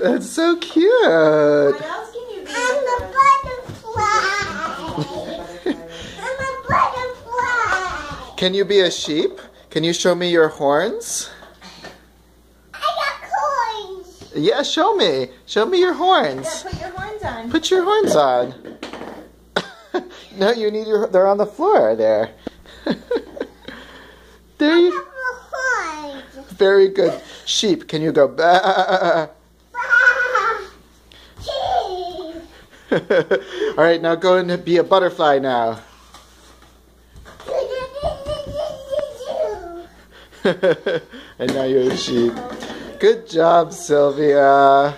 That's so cute. What else can you be? I'm a butterfly. I'm a butterfly. Can you be a sheep? Can you show me your horns? I got coins. Yeah, show me. Show me your Yeah, horns. put your horns on. Put your horns on. no, you need your. They're on the floor there. there you. Very good. Sheep. Can you go? Bah? All right, now go and be a butterfly now. and now you're a sheep. Good job, Sylvia.